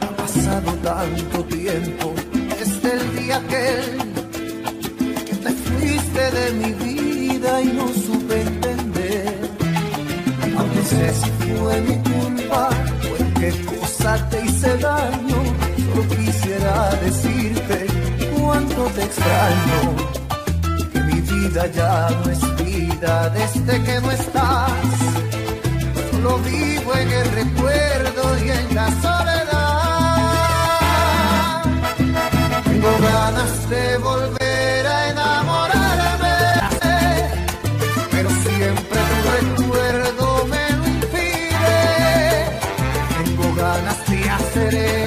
Ha pasado tanto tiempo desde el día aquel que te fuiste de mi vida y no supe entender. A veces fue mi culpa, pues qué cosa te hice daño. Solo quisiera decirte cuánto te extraño. Que mi vida ya no es vida desde que no estás lo vivo en el recuerdo y en la soledad. Tengo ganas de volver a enamorarme, pero siempre tu recuerdo me lo impide. Tengo ganas de hacer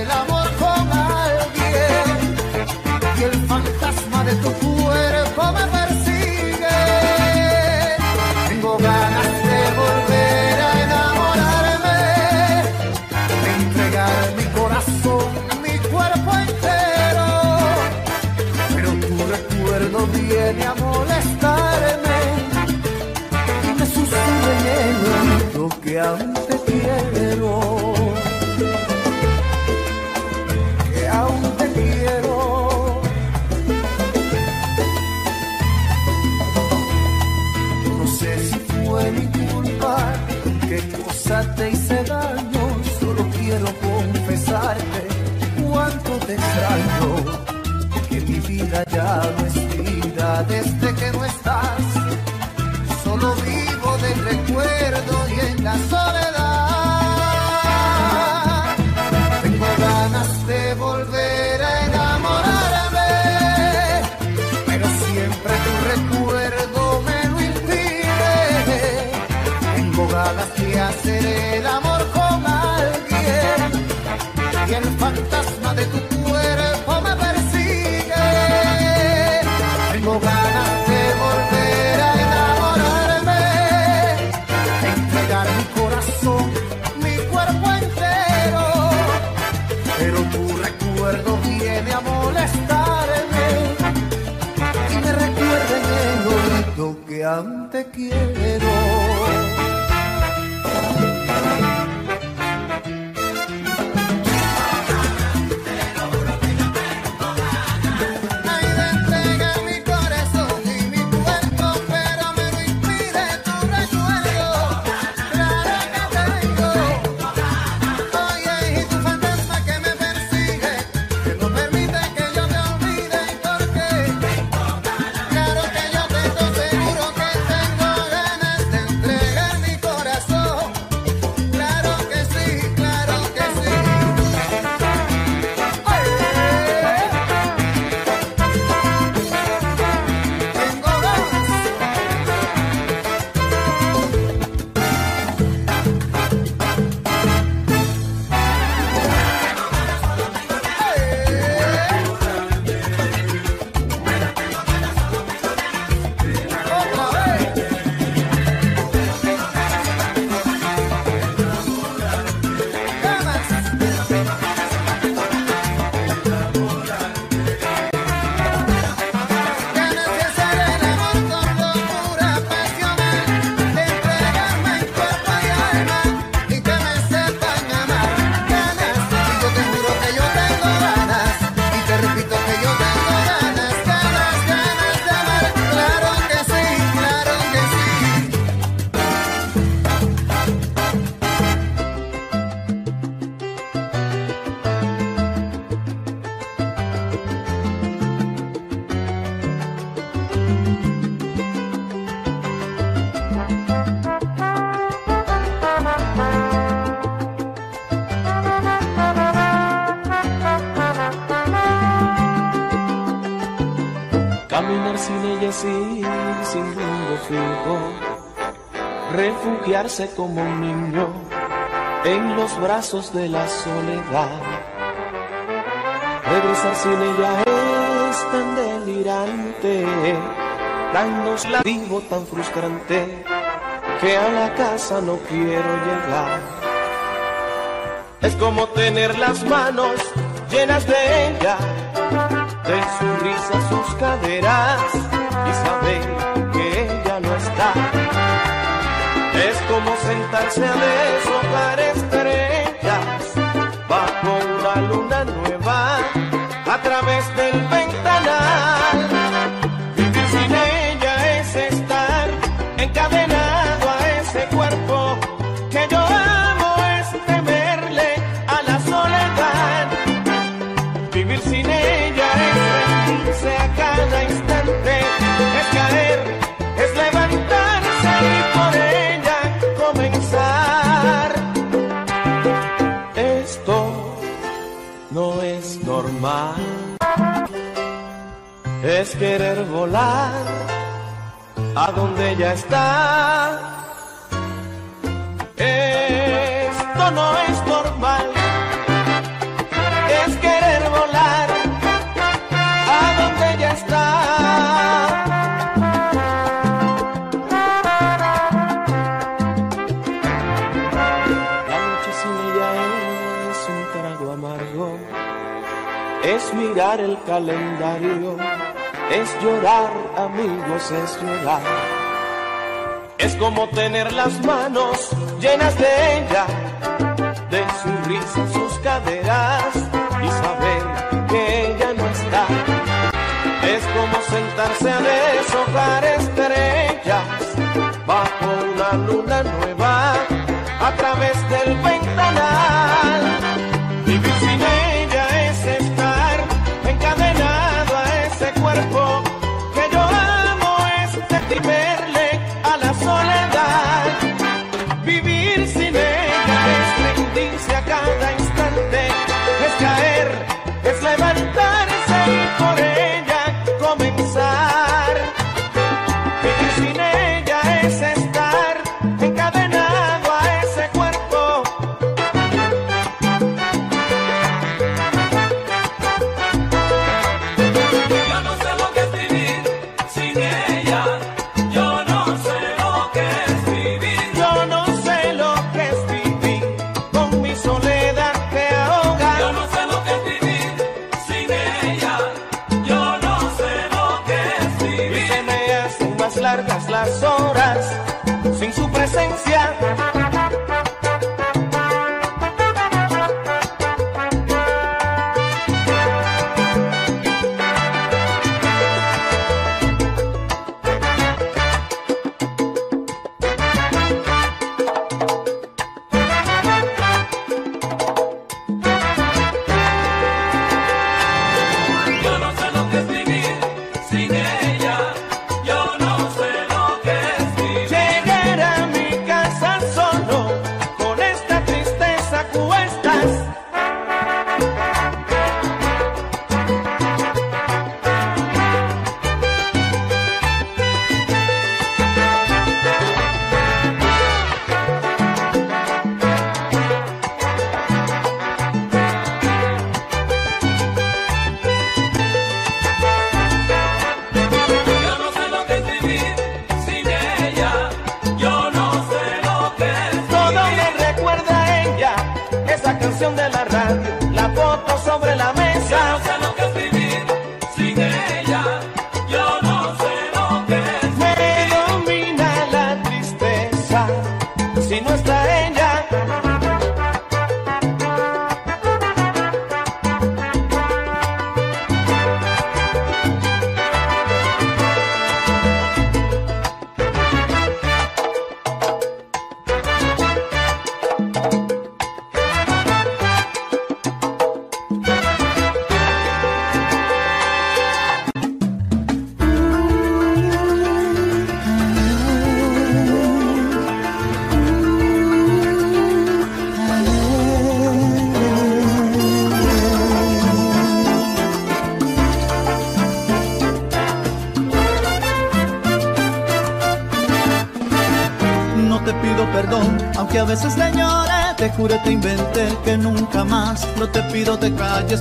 como un niño en los brazos de la soledad. Regresar sin ella es tan delirante, tan noslativo, tan frustrante, que a la casa no quiero llegar. Es como tener las manos llenas de ella, de su risa, sus caderas, y saber que ella no está es como sentarse a deshojar estrellas bajo una luna nueva a través del ventanal. Es querer volar a donde ya está. Esto no es normal. Es querer volar a donde ya está. es mirar el calendario, es llorar, amigos, es llorar. Es como tener las manos llenas de ella, de su risa, sus caderas, y saber que ella no está. Es como sentarse a deshojar estrellas bajo una luna nueva a través del ventanal.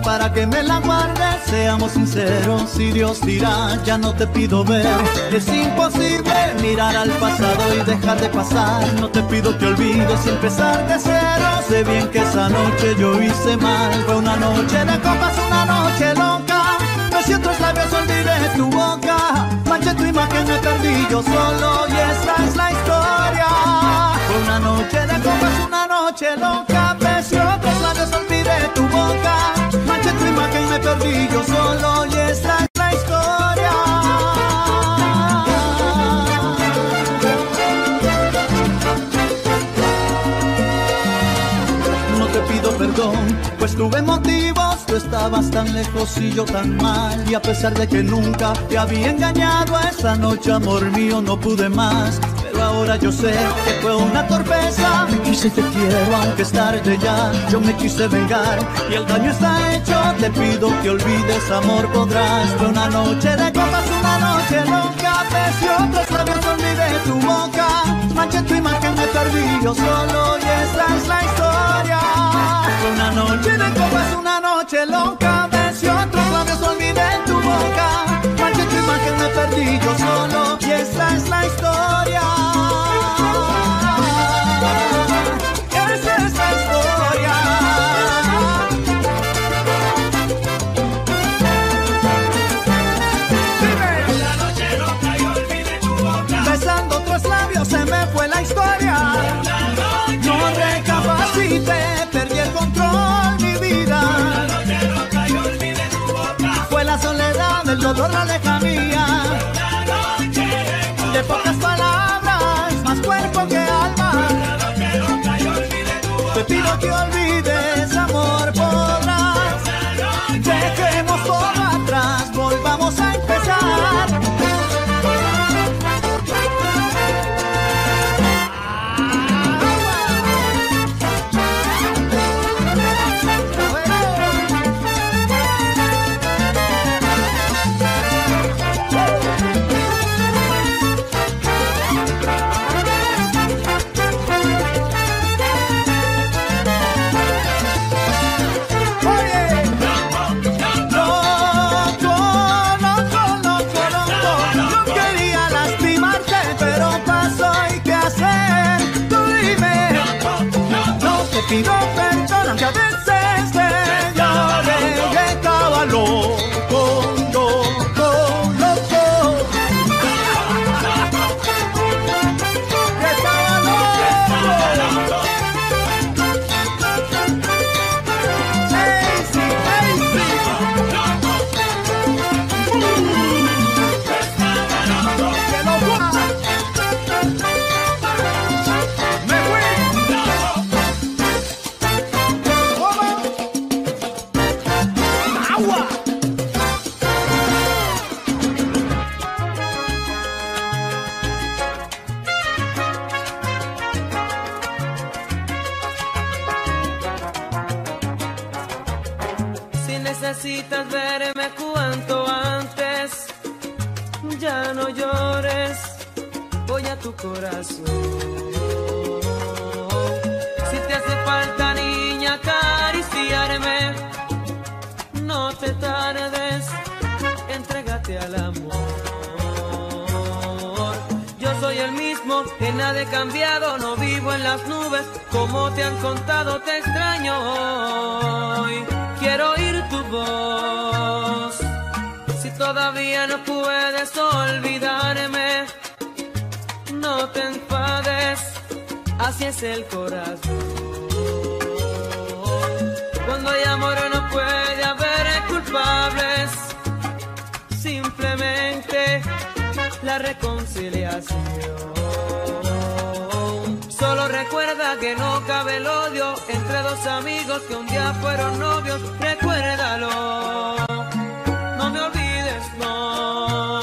Para que me la guardes. Seamos sinceros, si Dios dirá, ya no te pido ver. Es imposible mirar al pasado y dejar de pasar. No te pido que olvides y empezar de cero. Sé bien que esa noche yo hice mal. Fue una noche de copas, una noche loca. No si otros labios olvidé tu boca. Manché tu imagen, me perdí yo solo y esta es la historia. Fue una noche de copas, una noche loca. Ves otros labios olvidé tu boca que me perdí yo solo y esta es la historia. No te pido perdón, pues tuve motivos, tú estabas tan lejos y yo tan mal. Y a pesar de que nunca te había engañado, esa noche, amor mío, no pude más ahora yo sé que fue una torpeza. Y si te quiero, aunque es tarde ya, yo me quise vengar. Y el daño está hecho, te pido que olvides, amor, podrás. Fue una noche de copas, una noche loca. Ves y otros labios olvidé tu boca. Manché tu imagen, me perdí yo solo. Y esta es la historia. Fue una noche de copas, una noche loca. Ves y otros labios olvidé tu boca. Manché tu imagen, me perdí yo solo. Y esta es la historia. La lejanía. De pocas palabras, más cuerpo que alma. Te pido que olvides, tu corazón. Si te hace falta, niña, acariciarme, no te tardes, entrégate al amor. Yo soy el mismo, en nada he cambiado, no vivo en las nubes, como te han contado, te extraño hoy. Quiero oír tu voz. Si todavía no puedes olvidarme no te enfades, así es el corazón. Cuando hay amor no puede haber culpables, simplemente la reconciliación. Solo recuerda que no cabe el odio entre dos amigos que un día fueron novios. Recuérdalo, no me olvides, no.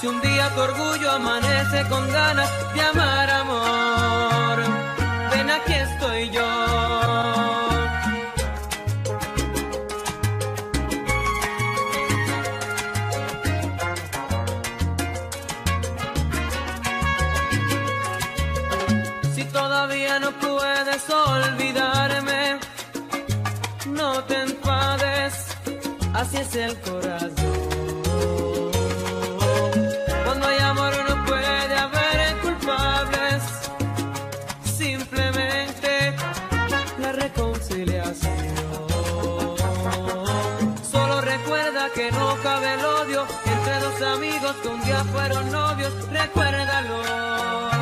Si un día tu orgullo amanece con ganas de amar amor, ven aquí estoy yo. Si todavía no puedes olvidarme, no te enfades, así es el corazón. amigos que un día fueron novios, recuérdalo.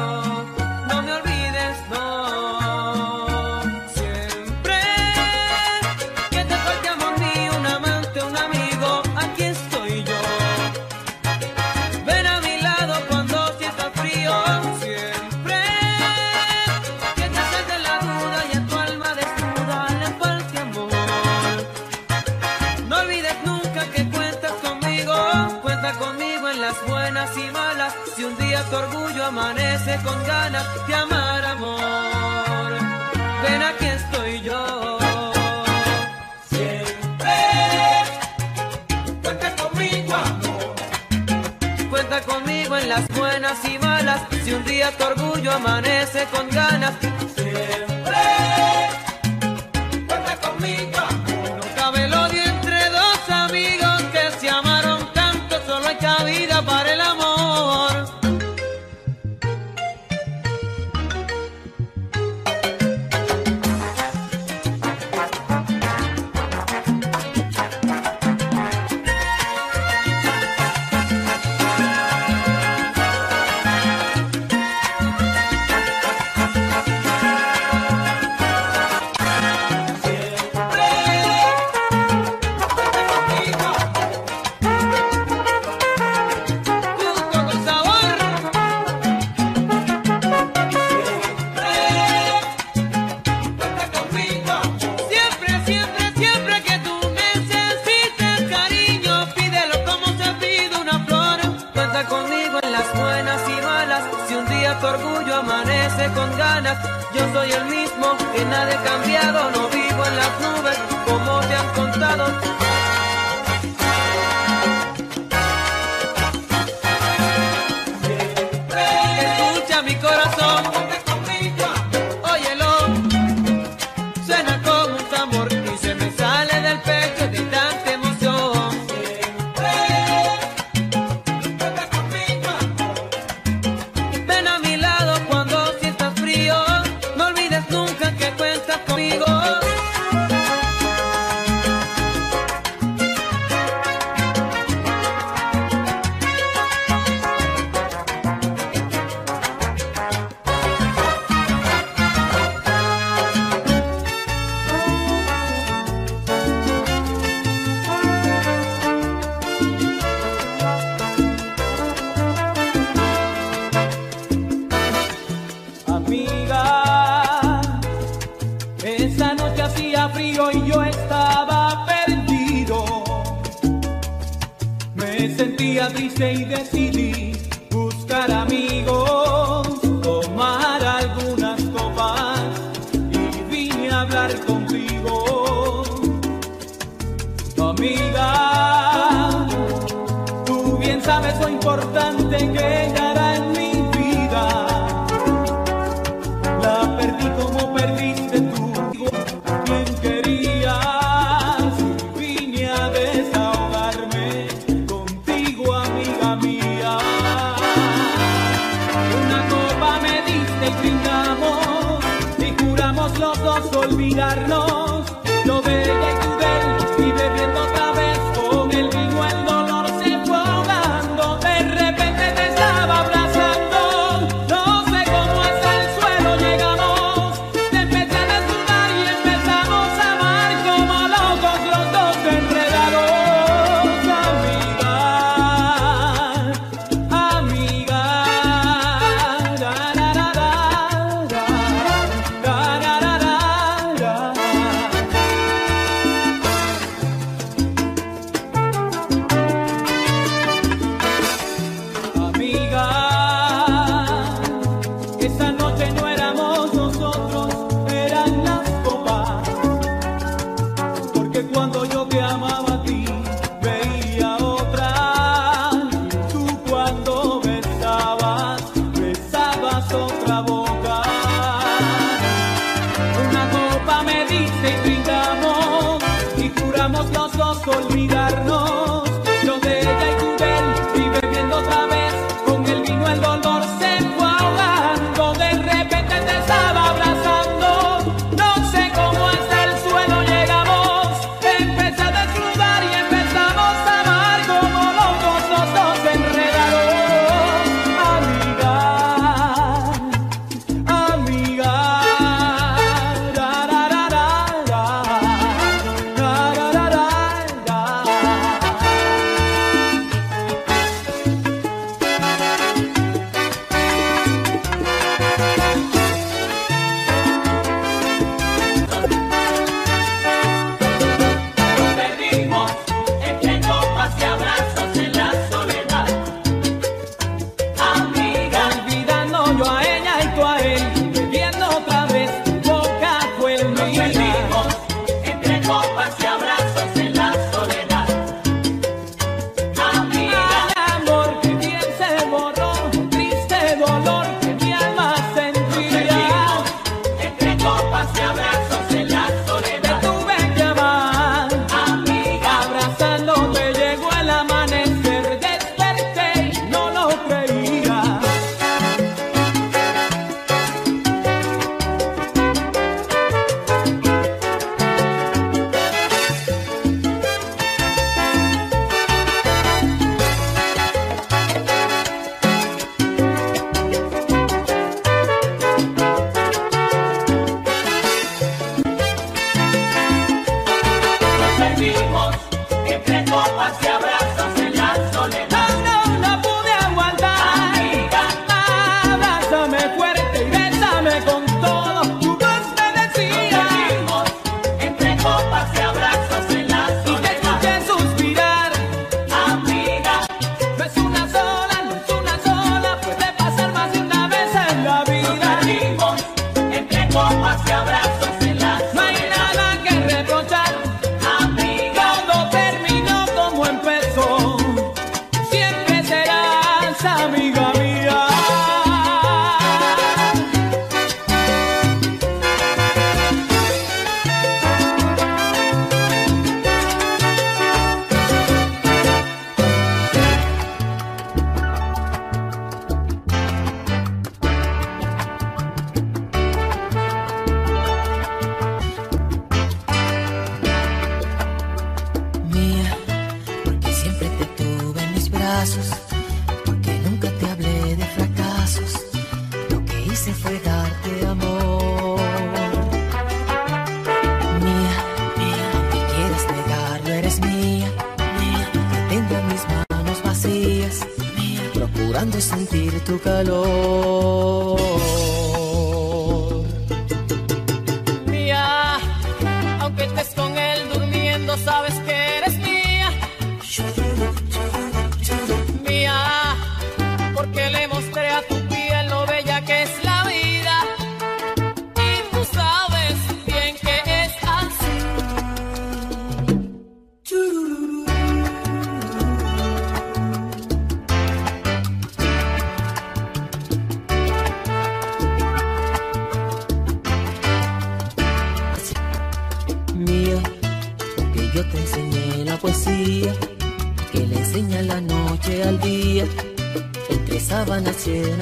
Si un día tu orgullo amanece con ganas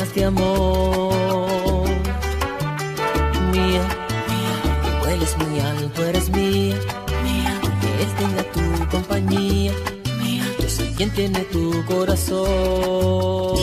ganas de amor. Mía, mía, tú hueles muy alto, eres mía, mía, que él tenga tu compañía, yo soy quien tiene tu corazón.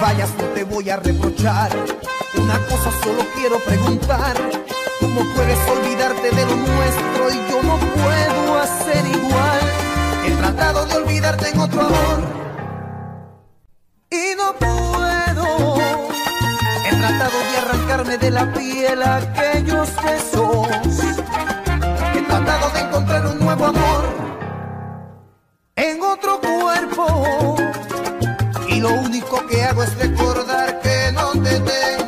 vayas no te voy a reprochar. Una cosa solo quiero preguntar. ¿Cómo puedes olvidarte de lo nuestro y yo no puedo hacer igual? He tratado de olvidarte en otro amor y no puedo. He tratado de arrancarme de la piel aquellos besos. He tratado de encontrar un nuevo amor. y lo único que hago es recordar que no te tengo.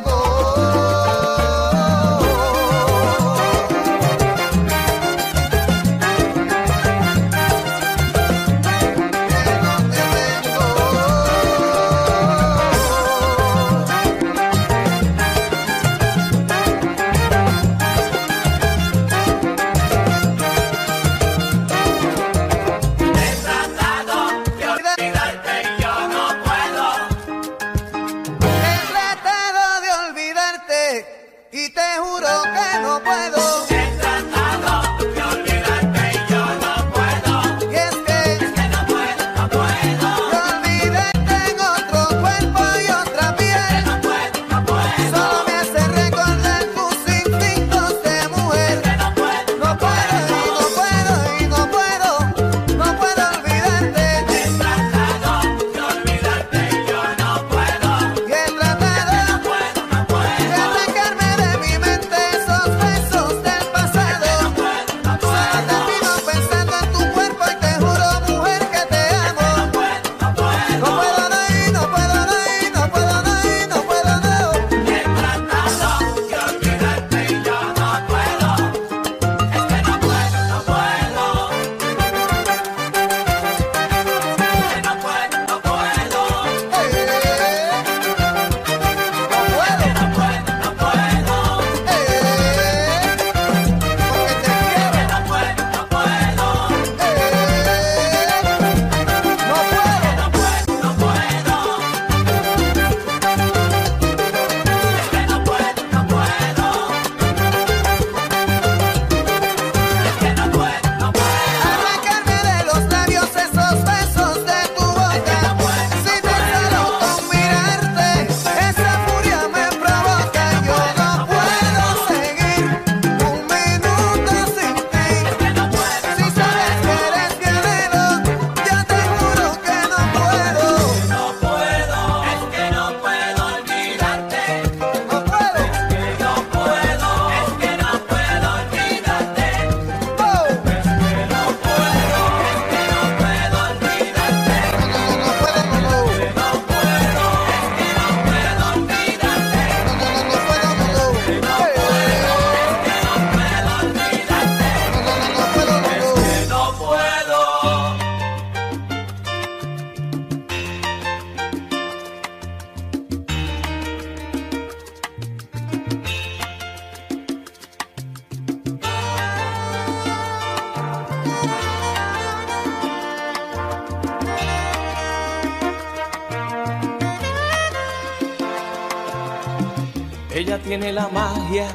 La magia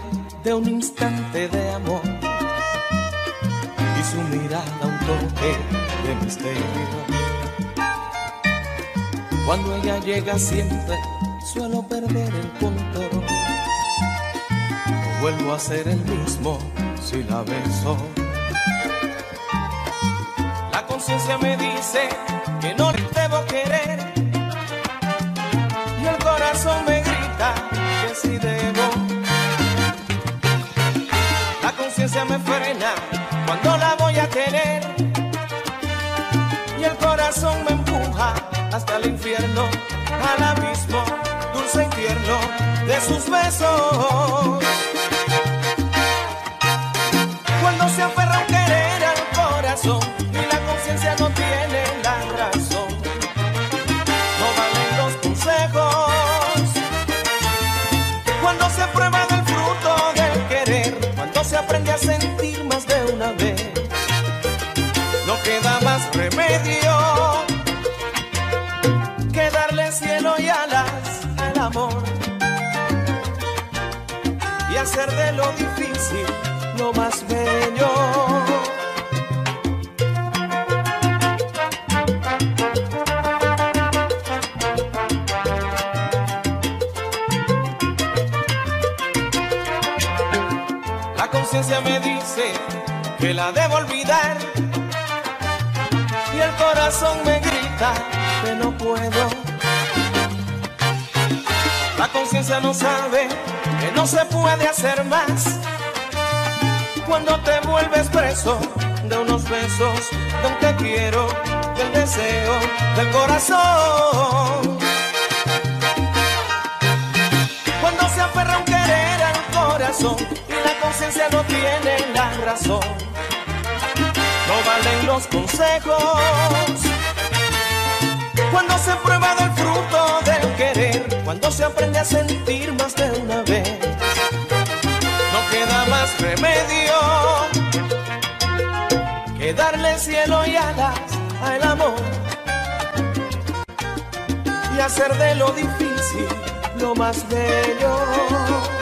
de un instante de amor y su mirada un toque de misterio. Cuando ella llega siempre suelo perder el control. No vuelvo a ser el mismo si la beso. La conciencia me dice que no le debo querer y el corazón me grita que sí debo. Al abismo dulce y tierno de sus besos. Más bello. La conciencia me dice que la debo olvidar y el corazón me grita que no puedo. La conciencia no sabe que no se puede hacer más cuando te vuelves preso de unos besos, de un te quiero, del deseo, del corazón. Cuando se aferra un querer al corazón y la conciencia no tiene la razón, no valen los consejos. Cuando se prueba del fruto del querer, cuando se aprende a sentir más de una vez, queda más remedio que darle cielo y alas al amor y hacer de lo difícil lo más bello.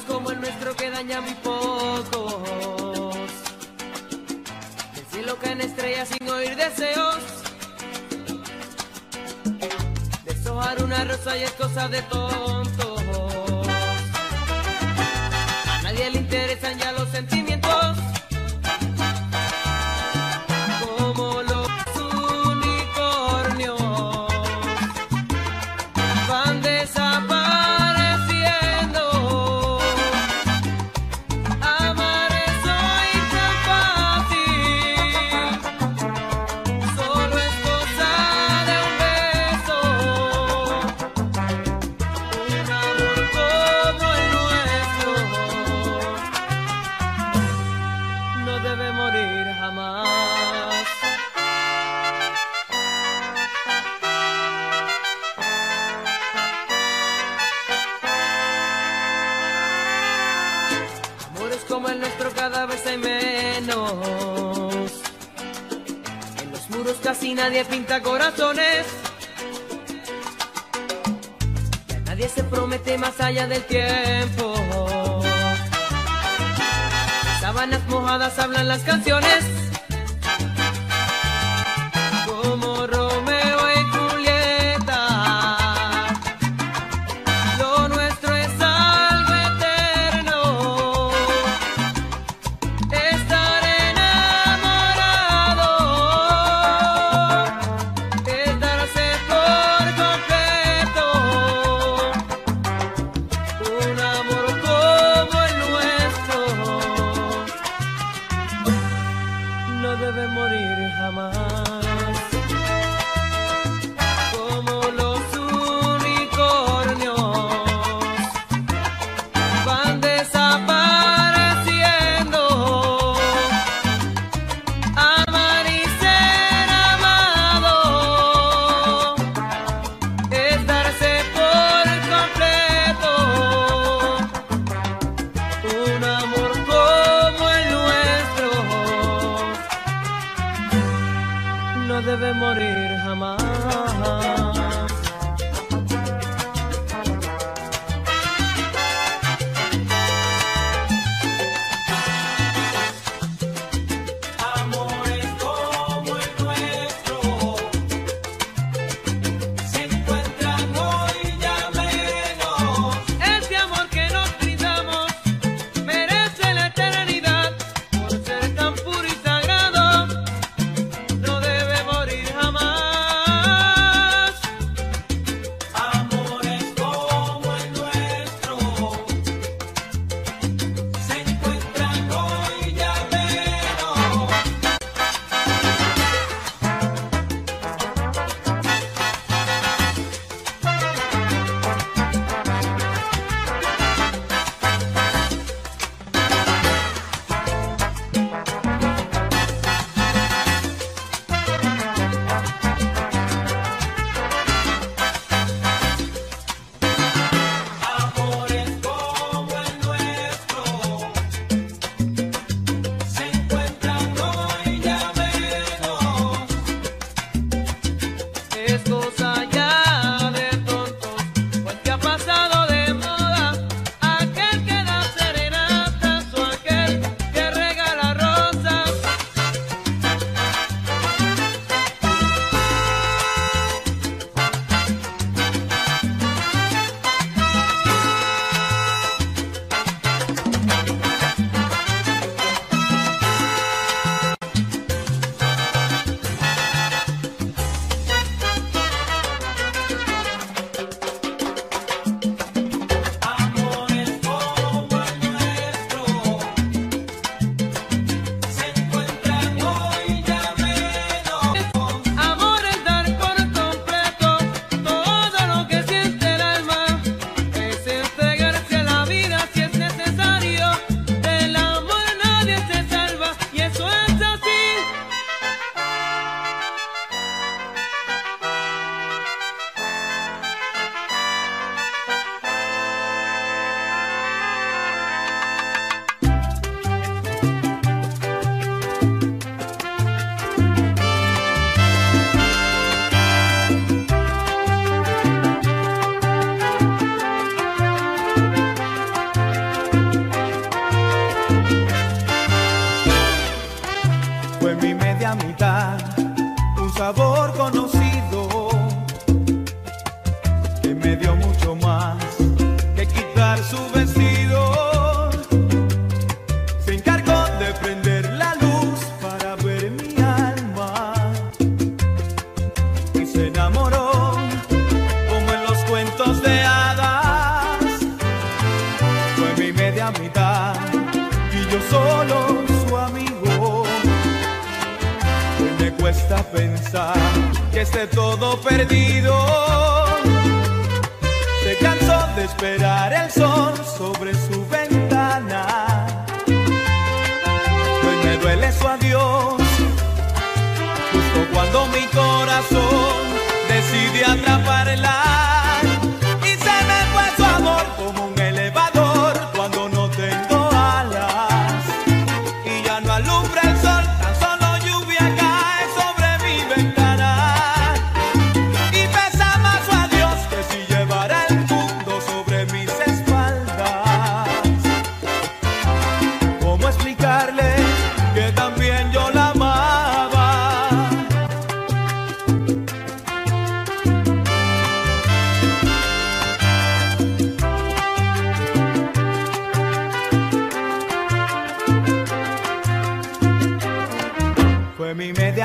como el nuestro que daña muy pocos. El cielo en estrellas sin oír deseos. Deshojar una rosa y es cosa de tonto. Las canciones.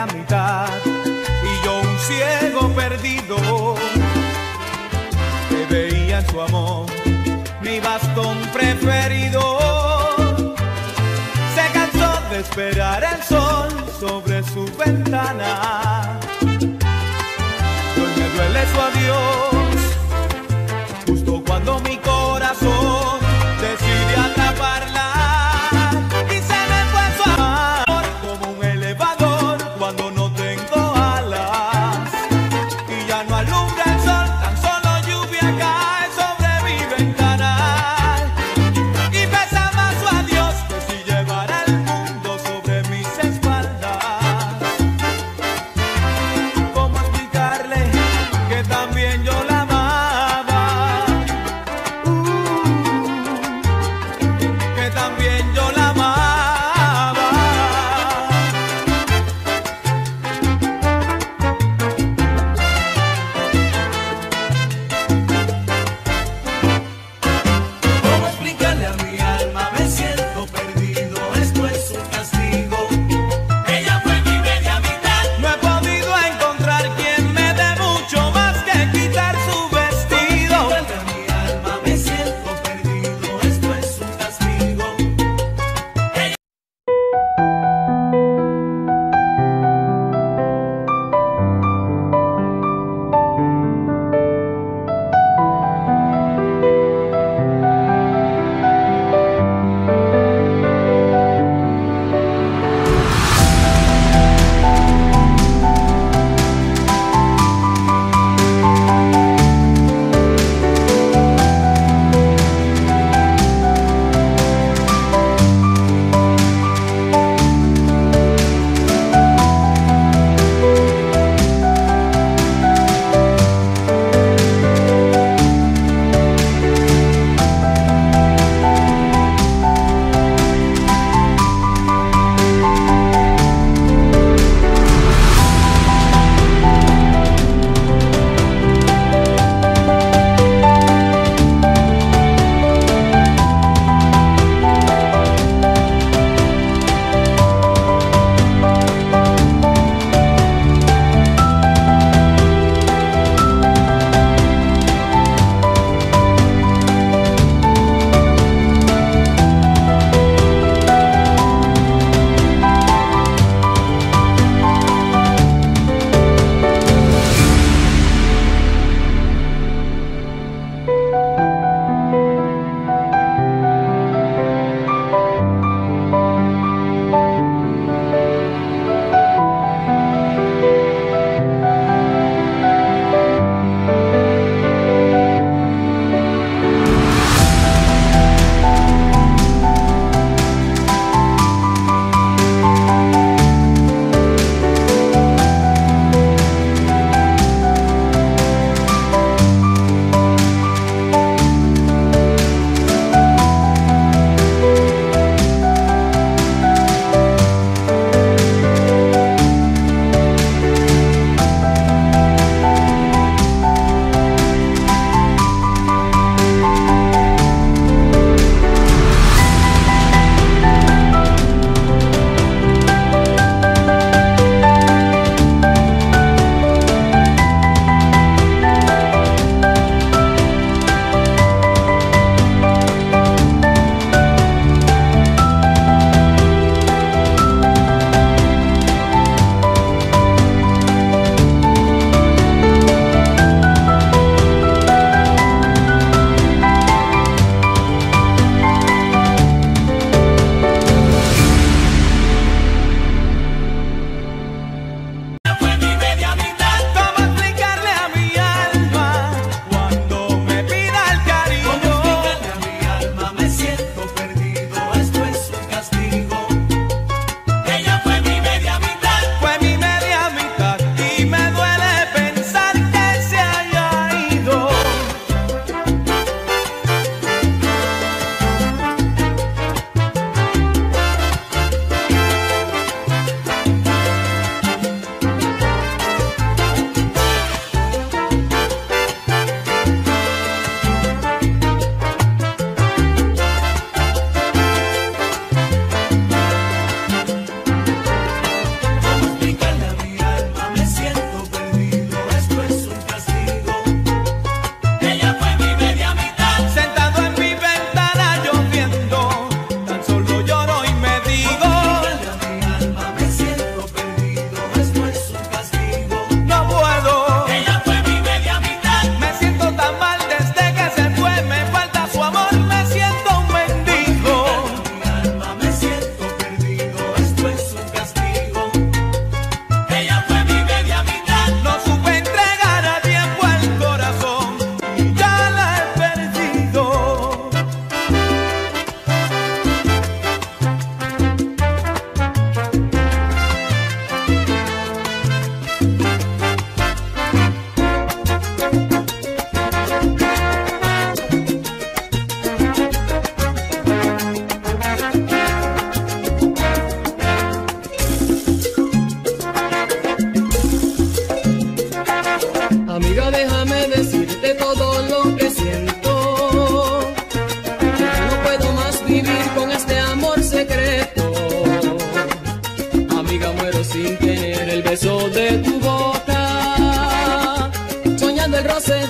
Mitad y yo un ciego perdido que veía en su amor mi bastón preferido. Se cansó de esperar el sol sobre su ventana. Hoy me duele su adiós, justo cuando mi corazón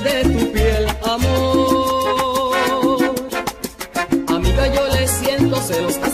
de tu piel, amor. Amiga, yo le siento celos.